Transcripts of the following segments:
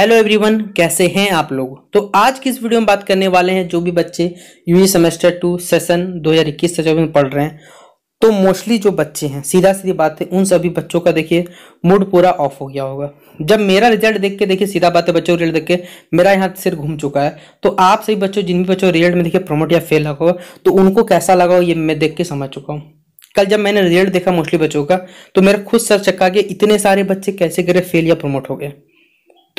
Hello everyone कैसे हैं आप लोग? तो आज की इस वीडियो में बात करने वाले हैं जो भी बच्चे यूजी सेमेस्टर टू, सेशन 2021 से में पढ़ रहे हैं तो मोस्टली जो बच्चे हैं सीधा सीधी बात है, उन सभी बच्चों का देखिए मूड पूरा ऑफ़ हो गया होगा। जब मेरा रिज़ल्ट देख के, देखिए, सीधा बात है, बच्चों रिज़ल्ट देख के, मेरा यहाँ सिर घूम चुका है तो आप सभी बच्चों, जिन भी बच्चों रिज़ल्ट में देखिए प्रमोट या फेल होगा तो उनको कैसा लगा हो, ये मैं देख के समझ चुका हूँ। कल जब मैंने रिज़ल्ट देखा मोस्टली बच्चों का तो मेरा खुद सर चक्का के इतने सारे बच्चे कैसे करे फेल या प्रमोट हो गए।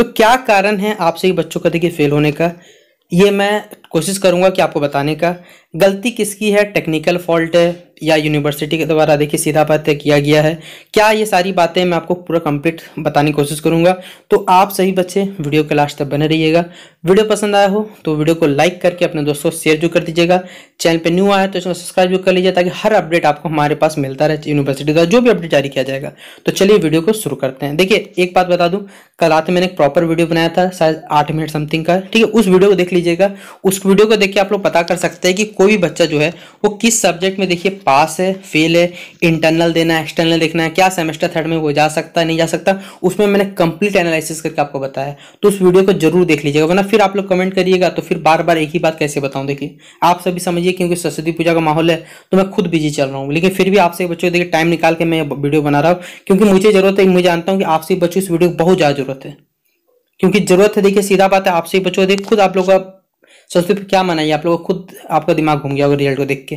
तो क्या कारण है आपसे बच्चों का देखिए फेल होने का? ये मैं कोशिश करूँगा कि आपको बताने का। गलती किसकी है? टेक्निकल फॉल्ट है या यूनिवर्सिटी के द्वारा? देखिए, सीधा बात किया गया है। क्या ये सारी बातें मैं आपको पूरा कंप्लीट बताने की कोशिश करूँगा? तो आप सही बच्चे, वीडियो के लास्ट तक बने रहिएगा। वीडियो पसंद आया हो तो वीडियो को लाइक करके अपने दोस्तों शेयर जो कर दीजिएगा। चैनल पे न्यू आया तो इसको सब्सक्राइब भी कर लीजिए ताकि हर अपडेट आपको हमारे पास मिलता रहे यूनिवर्सिटी का जो भी अपडेट जारी किया जाएगा। तो चलिए वीडियो को शुरू करते हैं। देखिए, एक बात बता दूँ, कल रात मैंने एक प्रॉपर वीडियो बनाया था, शायद आठ मिनट समथिंग का। ठीक है, उस वीडियो को देख लीजिएगा। उस वीडियो को देख के आप लोग पता कर सकते हैं कि कोई भी बच्चा जो है, वो किस सब्जेक्ट में देखिए पास है फेल है इंटरनल देना है एक्सटर्नल देखना है, क्या सेमेस्टर थर्ड में वो जा सकता है, नहीं जा सकता, उसमें मैंने कंप्लीट एनालिसिस करके आपको बताया तो उस वीडियो को ज़रूर देख लीजिएगा, वरना फिर आप लोग कमेंट करिएगा तो फिर बार बार एक ही बात कैसे बताऊँ, देखिए। आप सभी समझिए, क्योंकि सरस्वती पूजा का माहौल है तो मैं खुद बिज़ी चल रहा हूँ। लेकिन फिर भी आपसे बच्चों, देखिए टाइम निकाल के मैं वीडियो बना रहा हूँ, क्योंकि मुझे ज़रूरत है मुझे जानता हूँ कि आपसे बच्चों इस वीडियो को बहुत ज़्यादा ज़रूरत है। क्योंकि ज़रूरत है, देखिए, सीधा बात है, आपसे बच्चों, देखिए, खुद आप लोग का सरस्वती क्या मनाइए आप लोग खुद आपका दिमाग घूम गया होगा रिज़ल्ट को देख के।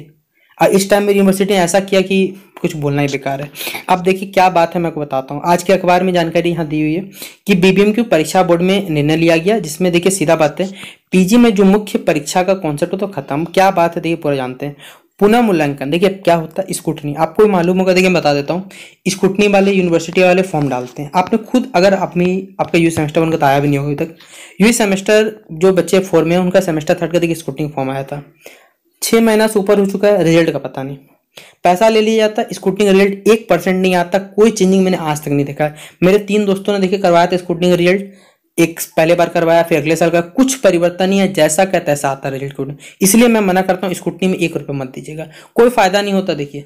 और इस टाइम मेरी यूनिवर्सिटी ने ऐसा किया कि कुछ बोलना ही बेकार है। अब देखिए क्या बात है, मैं आपको बताता हूँ। आज के अखबार में जानकारी यहाँ दी हुई है कि बीबीएम की परीक्षा बोर्ड में निर्णय लिया गया, जिसमें देखिए सीधा बात है पीजी में जो मुख्य परीक्षा का कॉन्सेप्ट हो तो खत्म। क्या बात है, देखिए पूरा जानते हैं। पुनः मूल्यांकन देखिए क्या होता है? स्कूटनी आपको मालूम होगा, देखिए मैं बता देता हूँ। स्कूटनी वाले यूनिवर्सिटी वाले फॉर्म डालते हैं। आपने खुद अगर अपनी, आपका यू सेमेस्टर वन का आया भी नहीं होगा अभी तक। यू सेमेस्टर जो बच्चे फोर में उनका सेमेस्टर थर्ड का देखिए स्कूटनी फॉर्म आया था। छः महीना से ऊपर हो चुका है रिज़ल्ट का पता नहीं। पैसा ले लिया जाता स्कूटनी का रिज़ल्ट एक परसेंट नहीं आता, कोई चेंजिंग मैंने आज तक नहीं देखा मेरे तीन दोस्तों ने देखे करवाया था स्कूटनी का रिज़ल्ट एक पहले बार करवाया, फिर अगले साल का कुछ परिवर्तन नहीं है, जैसा कहता है ऐसा आता रिज़ल्ट इसलिए मैं मना करता हूँ स्कूटनी में एक रुपये मत दीजिएगा। कोई फ़ायदा नहीं होता, देखिए।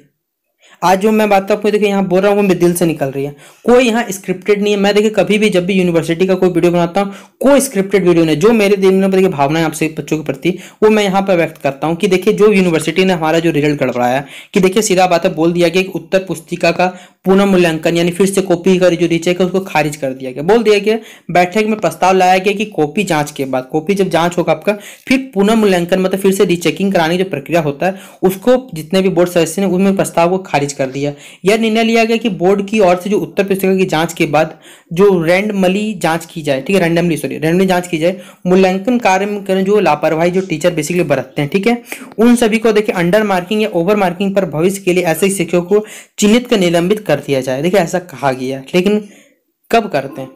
आज जो मैं बात आपको देखिए, यहाँ बोल रहा हूँ, वो मेरे दिल से निकल रही है। कोई यहाँ स्क्रिप्टेड नहीं है। मैं देखिए, कभी भी जब भी यूनिवर्सिटी का कोई वीडियो बनाता हूँ, कोई स्क्रिप्टेड वीडियो नहीं जो मेरे दिल में देखिए भावना है आपसे बच्चों के प्रति, वो मैं यहाँ पर व्यक्त करता हूँ कि देखिए, जो यूनिवर्सिटी ने हमारा जो रिज़ल्ट गड़बड़ाया कि देखिए, सीधा बात है, बोल दिया गया उत्तर पुस्तिका का पुनः मूल्यांकन, यानी फिर से कॉपी का जो रीचेक है उसको खारिज कर दिया गया। बोल दिया गया, बैठक में प्रस्ताव लाया गया कि कॉपी जाँच के बाद कॉपी जब जाँच होगा आपका, फिर पुनः मूल्यांकन मतलब फिर से रीचेकिंग कराने की जो प्रक्रिया होता है, उसको जितने भी बोर्ड सदस्य ने, उसमें प्रस्ताव को खारिज कर दिया यह निर्णय लिया गया कि बोर्ड की ओर से जो उत्तर पुस्तिका की जाँच के बाद जो रैंडमली जाँच की जाए, ठीक है रैंडमली सॉरी रैंडमली जाँच की जाए, मूल्यांकन कार्य में जो लापरवाही जो टीचर बेसिकली बरतते हैं, ठीक है। उन सभी को देखिए अंडर मार्किंग या ओवर मार्किंग पर भविष्य के लिए ऐसे शिक्षकों को चिन्हित कर, निलंबित कर दिया जाए। देखिए, ऐसा कहा गया लेकिन कब करते हैं?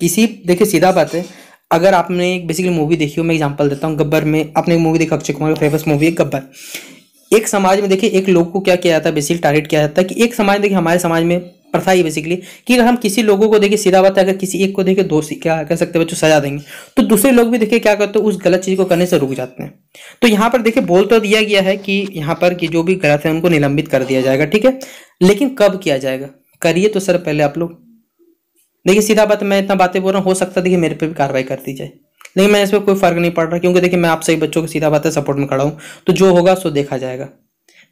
किसी देखिए, सीधा बात है, अगर आपने एक बेसिकली मूवी देखी हो, मैं एग्जांपल देता हूँ, गब्बर में, आपने एक मूवी देखा, अक्षय कुमार फ़ेमस मूवी है, गब्बर। एक समाज में देखिए, एक लोग को क्या किया जाता है बेसिकली टारगेट किया जाता है कि एक समाज, देखिए, हमारे समाज में प्रथा ही बेसिकली कि अगर हम किसी लोगों को देखिए, सीधा बात है, अगर किसी एक को देखे दो क्या कह सकते हैं बच्चों, सजा देंगे। तो दूसरे लोग भी देखिए क्या करते हैं, उस गलत चीज़ को करने से रुक जाते हैं। तो यहाँ पर देखिए, बोल तो दिया गया है कि यहाँ पर कि जो भी गलत है, उनको निलंबित कर दिया जाएगा, ठीक है? लेकिन कब किया जाएगा? करिए तो सर पहले आप लोग। देखिए, सीधा बात, मैं इतना बातें बोल रहा हूँ, हो सकता है, देखिए, मेरे पे भी कार्रवाई कर दी जाए। लेकिन मैं इसमें कोई फ़र्क नहीं पड़ रहा, क्योंकि देखिए, मैं आप सही बच्चों को सीधा बात है सपोर्ट में खड़ा हूँ। तो जो होगा, सो देखा जाएगा।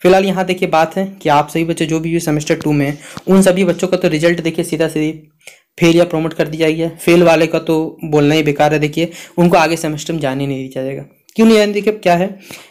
फ़िलहाल यहाँ देखिए बात है कि आप सभी बच्चे जो भी सेमेस्टर टू में, उन सभी बच्चों का तो रिज़ल्ट देखिए सीधा सीधी फेल या प्रमोट कर दिया गया फेल वाले का तो बोलना ही बेकार है, देखिए, उनको आगे सेमेस्टर में जाने नहीं दिया जाएगा। क्यों नहीं जाने देखिए क्या है?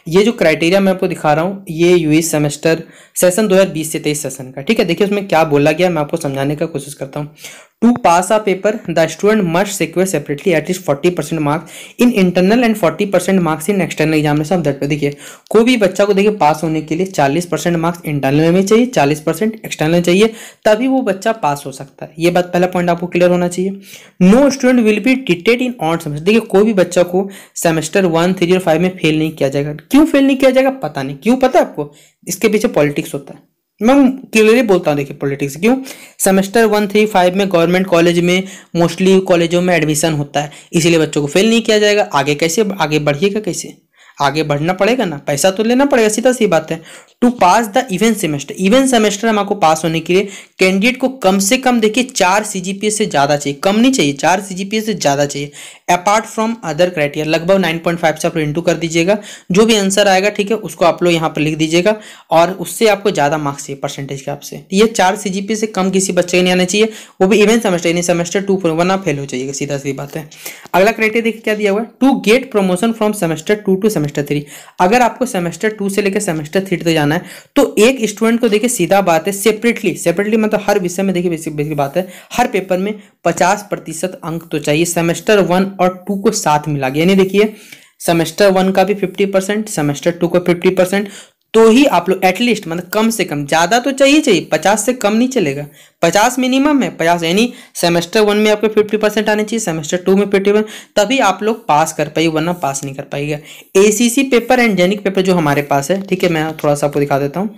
ये जो क्राइटेरिया मैं आपको दिखा रहा हूँ, ये यूई सेमेस्टर सेशन 2020 से तेईस सेशन का, ठीक है? देखिए, उसमें क्या बोला गया मैं आपको समझाने का कोशिश करता हूँ। To pass a paper the student must secure separately at least forty percent marks in internal and forty percent marks in external examination that पे देखिए, कोई भी बच्चा को देखिए पास होने के लिए चालीस परसेंट मार्क्स इंटरनल में चाहिए, चालीस परसेंट एक्सटर्नल चाहिए, तभी वो बच्चा पास हो सकता है। ये बात पहला पॉइंट आपको क्लियर होना चाहिए। नो स्टूडेंट विल बी डिटेड इन ऑन सेमेस्टर देखिए, कोई भी बच्चा को सेमेस्टर वन थ्री और फाइव में फेल नहीं किया जाएगा। क्यों फेल नहीं किया जाएगा? पता नहीं। क्यों? पता आपको? इसके पीछे पॉलिटिक्स होता है। मैं क्लियरली बोलता हूँ, देखिए पॉलिटिक्स क्यों? सेमेस्टर वन थ्री फाइव में गवर्नमेंट कॉलेज में मोस्टली कॉलेजों में एडमिशन होता है। इसीलिए बच्चों को फेल नहीं किया जाएगा। आगे कैसे? आगे बढ़िएगा कैसे? आगे बढ़ना पड़ेगा ना? पैसा तो लेना पड़ेगा सीधा सी बात है। To pass the even semester even semester हम आपको पास होने के लिए कैंडिडेट को कम से कम देखिए चार सीजीपीए से ज़्यादा चाहिए। कम नहीं चाहिए, चार सीजीपीए से ज़्यादा चाहिए। अपार्ट फ्रॉम अदर क्राइटेरिया लगभग 9.5 से आप इंटू कर दीजिएगा। जो भी आंसर आएगा, ठीक है, उसको आप लोग यहाँ पर लिख दीजिएगा और उससे आपको ज़्यादा मार्क्स चाहिए परसेंटेज के आपसे। ये चार सीजीपीए से कम किसी बच्चे के नहीं आना चाहिए, वो भी इवेंट सेमेस्टर यानी सेमेस्टर टू वरना फेल हो जाइएगा सीधा सी बात है। अगला क्राइटेरिया देखिए क्या दिया हुआ है। To get promotion from semester two to semester three अगर आपको सेमेस्टर टू से लेकर सेमेस्टर थ्री तक जाना है तो एक स्टूडेंट को देखिए सीधा बात है सेपरेटली सेपरेटली मतलब हर विषय में देखिए बेसिक बेसिक बात है। हर पेपर में पचास प्रतिशत अंक तो चाहिए सेमेस्टर वन और टू को साथ मिला गया यानी देखिए सेमेस्टर वन का भी फिफ्टी परसेंट सेमेस्टर टू का फिफ्टी परसेंट तो ही आप लोग एटलीस्ट मतलब कम से कम, ज़्यादा तो चाहिए चाहिए, पचास से कम नहीं चलेगा। पचास मिनिमम है, पचास, यानी सेमेस्टर वन में आपको फिफ्टी परसेंट आने चाहिए सेमेस्टर टू में फिफ्टी परसेंट तभी आप लोग पास कर पाइए, वरना पास नहीं कर पाएगा ACC paper and generic paper जो हमारे पास है, ठीक है, मैं थोड़ा सा आपको दिखा देता हूँ।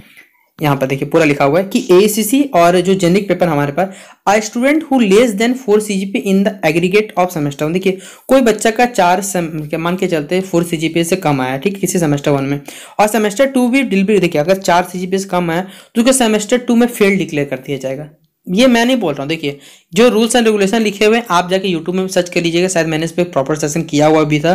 यहाँ पर देखिए पूरा लिखा हुआ है कि ए और जो जेनिक पेपर हमारे पास a student who less than four C in the aggregate of semester one देखिए, कोई बच्चा का चार मान के चलते फोर सी से कम आया, ठीक किसी सेमेस्टर वन में। और सेमेस्टर टू भी डिल भी देखिए, अगर चार सीजीपी से कम आया तो उसको सेमेस्टर टू में फेल डिक्लेयर कर दिया जाएगा? ये मैं नहीं बोल रहा हूँ, देखिए, जो रूल्स एंड रेगुलेशन लिखे हुए हैं, आप जाके यूट्यूब में सर्च कर लीजिएगा, शायद मैंने इस पर प्रॉपर सेशन किया हुआ भी था।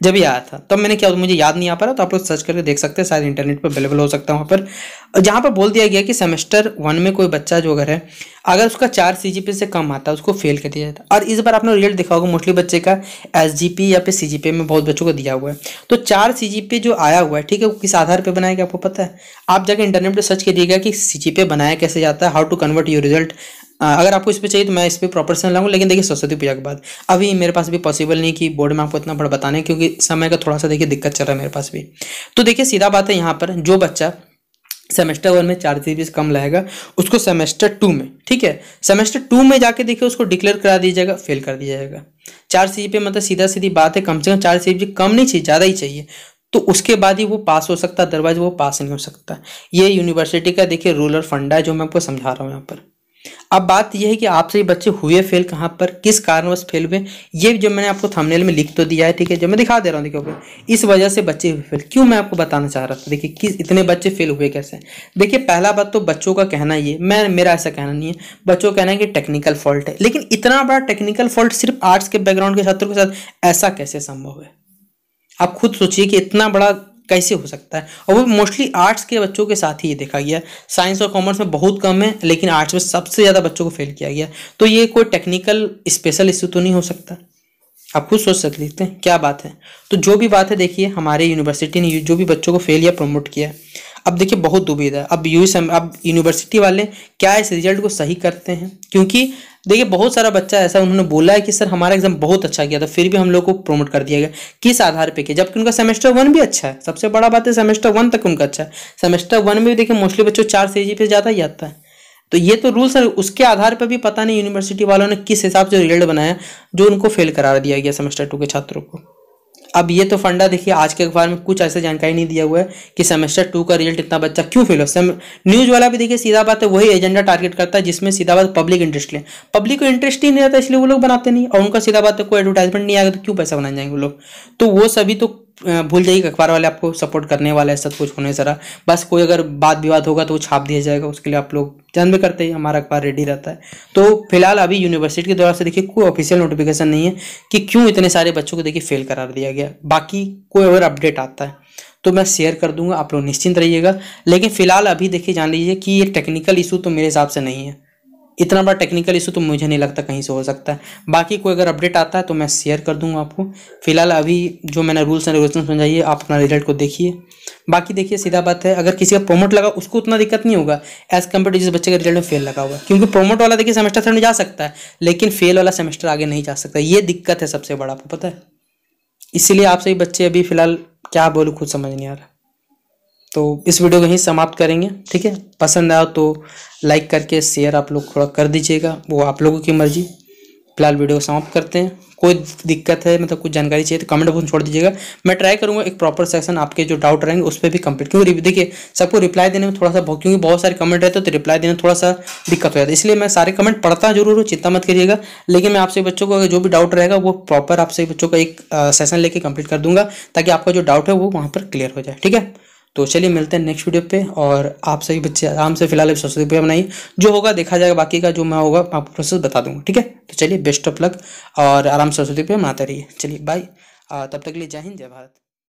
जब ही आया था, तब मैंने क्या, मुझे याद नहीं आ पा रहा तो आप लोग सर्च करके देख सकते हैं, शायद इंटरनेट पर अवेलेबल हो सकता है वहाँ पर। जहाँ पर बोल दिया गया कि सेमेस्टर वन में कोई बच्चा जो अगर है, अगर उसका चार सीजीपी से कम आता है उसको फेल कर दिया जाता। है और इस बार आपने रिज़ल्ट देखा होगा मोस्टली बच्चे का एसजीपी या फिर सी में बहुत बच्चों को दिया हुआ है। तो चार सी जो आया हुआ है, ठीक है, वो किस आधार पर बनाया गया, आपको पता है? आप जाकर इंटरनेट पर सर्च करिएगा कि सी बनाया कैसे जाता है how to convert your result अगर आपको इस पर चाहिए तो मैं इस पर प्रॉपर से लाऊँगा लेकिन देखिए सरस्वती पूजा के बाद। अभी मेरे पास भी पॉसिबल नहीं कि बोर्ड में आपको इतना बड़ा बताने क्योंकि समय का थोड़ा सा देखिए दिक्कत चल रहा है मेरे पास भी। तो देखिए, सीधा बात है यहाँ पर, जो बच्चा सेमेस्टर वन में चार जी कम लाएगा, उसको सेमेस्टर टू में, ठीक है? सेमेस्टर टू में जाके देखिए उसको डिक्लेयर करा दिया जाएगा फेल कर दिया जाएगा। चार सी पे मतलब सीधा सीधी बात है, कम से कम चार सी कम नहीं चाहिए, ज़्यादा ही चाहिए। तो उसके बाद ही वो पास हो सकता है अदरवाइज़ वो पास नहीं हो सकता। ये यूनिवर्सिटी का देखिए रूलर फंडा है, जो मैं आपको समझा रहा हूँ यहाँ पर। अब बात यह है कि आपसे बच्चे हुए फेल कहाँ पर, किस कारणवश फेल हुए? ये जो मैंने आपको थंबनेल में लिख तो दिया है, ठीक है? जो मैं दिखा दे रहा हूँ, देखिए इस वजह से बच्चे हुए फेल क्यों मैं आपको बताना चाह रहा था? देखिए, किस, इतने बच्चे फेल हुए कैसे? देखिए, पहला बात तो बच्चों का कहना ये, मैं, मेरा ऐसा कहना नहीं है। बच्चों का कहना है कि टेक्निकल फॉल्ट है। लेकिन इतना बड़ा टेक्निकल फॉल्ट सिर्फ़ आर्ट्स के बैकग्राउंड के छात्रों के साथ, ऐसा कैसे संभव है? आप खुद सोचिए कि इतना बड़ा कैसे हो सकता है? और वो मोस्टली आर्ट्स के बच्चों के साथ ही ये देखा गया। साइंस और कॉमर्स में बहुत कम है, लेकिन आर्ट्स में सबसे ज़्यादा बच्चों को फेल किया गया। तो ये कोई टेक्निकल स्पेशल इश्यू तो नहीं हो सकता। आप खुद सोच सकते हैं क्या बात है? तो जो भी बात है, देखिए, हमारे यूनिवर्सिटी ने जो भी बच्चों को फेल या प्रमोट किया अब देखिए, बहुत दुविधा है। अब यू अब यूनिवर्सिटी वाले क्या इस रिज़ल्ट को सही करते हैं? क्योंकि देखिए, बहुत सारा बच्चा ऐसा उन्होंने बोला है कि, सर, हमारा एग्ज़ाम बहुत अच्छा किया था फिर भी हम लोग को प्रमोट कर दिया गया। किस आधार पे किया? जबकि उनका सेमेस्टर वन भी अच्छा है। सबसे बड़ा बात है सेमेस्टर वन तक उनका अच्छा है। सेमेस्टर वन में भी देखिए मोस्टली बच्चों चार सी पे ज़्यादा ही आता है। तो ये तो रूल सर उसके आधार पर भी पता नहीं यूनिवर्सिटी वालों ने किस हिसाब से रिज़ल्ट बनाया, जो उनको फेल करार दिया गया सेमेस्टर टू के छात्रों को। अब ये तो फंडा, देखिए, आज के अखबार में कुछ ऐसा जानकारी नहीं दिया हुआ है कि सेमेस्टर टू का रिज़ल्ट इतना बच्चा क्यों फेल हो सेम, न्यूज़ वाला भी देखिए, सीधा बात है, वही एजेंडा टारगेट करता है, जिसमें सीधा बात पब्लिक इंटरेस्ट ले। पब्लिक को इंटरेस्ट ही नहीं रहता, इसलिए वो लोग बनाते नहीं, और उनका सीधा बात है, कोई एडवर्टाइजमेंट नहीं आएगा तो क्यों पैसा बनाए जाएँगे वो लोग? तो वो सभी तो भूल जाइए अखबार वाले आपको सपोर्ट करने वाला है सब कुछ होने जरा बस कोई अगर बात विवाद होगा तो वो छाप दिया जाएगा, उसके लिए आप लोग जान भी करते हैं, हमारा अखबार रेडी रहता है। तो फ़िलहाल अभी यूनिवर्सिटी के द्वारा से देखिए, कोई ऑफिशियल नोटिफिकेशन नहीं है कि क्यों इतने सारे बच्चों को देखिए फेल करार दिया गया। बाकी कोई अगर अपडेट आता है तो मैं शेयर कर दूँगा, आप लोग निश्चिंत रहिएगा। लेकिन फ़िलहाल अभी देखिए, जान लीजिए कि ये टेक्निकल इशू तो मेरे हिसाब से नहीं है। इतना बड़ा टेक्निकल इशू तो मुझे नहीं लगता कहीं से हो सकता है। बाकी कोई अगर अपडेट आता है तो मैं शेयर कर दूँगा आपको। फ़िलहाल अभी जो मैंने रूल्स एंड रेगुलेशन समझाइए आप अपना रिज़ल्ट को देखिए। बाकी देखिए, सीधा बात है, अगर किसी का प्रोमोट लगा, उसको उतना दिक्कत नहीं होगा। एज कंपेयर टू जिस बच्चे का रिज़ल्ट में फेल लगा हुआ क्योंकि प्रोमोट वाला देखिए सेमेस्टर थर्ड में जा सकता है, लेकिन फेल वाला सेमेस्टर आगे नहीं जा सकता। ये दिक्कत है सबसे बड़ा, आपको पता है। इसीलिए आप सही बच्चे अभी फ़िलहाल क्या बोलूँ, खुद समझ नहीं आ रहा। तो इस वीडियो को यहीं समाप्त करेंगे, ठीक है? पसंद आया तो लाइक करके शेयर आप लोग थोड़ा कर दीजिएगा, वो आप लोगों की मर्ज़ी। फ़िलहाल वीडियो को समाप्त करते हैं। कोई दिक्कत है मतलब कुछ जानकारी चाहिए तो कमेंट बॉक्स छोड़ दीजिएगा। मैं ट्राई करूँगा एक प्रॉपर सेक्शन आपके जो डाउट रहेंगे, उस पर भी कंप्लीट क्योंकि देखिए, सबको रिप्लाई देने में थोड़ा सा क्योंकि बहुत सारे कमेंट रहते हैं तो रिप्लाई देने में थोड़ा सा दिक्कत हो जाता है। इसलिए मैं सारे कमेंट पढ़ता ज़रूर हूँ, चिंता मत करिएगा। लेकिन मैं आपसे बच्चों को, अगर जो भी डाउट रहेगा, वो प्रॉपर आपसे बच्चों का एक सेशन लेके कंप्लीट कर दूँगा, ताकि आपका जो डाउट है, वो वहाँ पर क्लियर हो जाए, ठीक है? तो चलिए मिलते हैं नेक्स्ट वीडियो पे और आप सभी बच्चे आराम से फ़िलहाल सरस्वती पूजा बनाइए। जो होगा देखा जाएगा, बाकी का जो मैं होगा आपको प्रोसेस बता दूँगा, ठीक है? तो चलिए बेस्ट ऑफ़ लक और आराम से सरस्वती पूजा मनाते रहिए। चलिए बाय तब तक के लिए जय हिंद, जय भारत।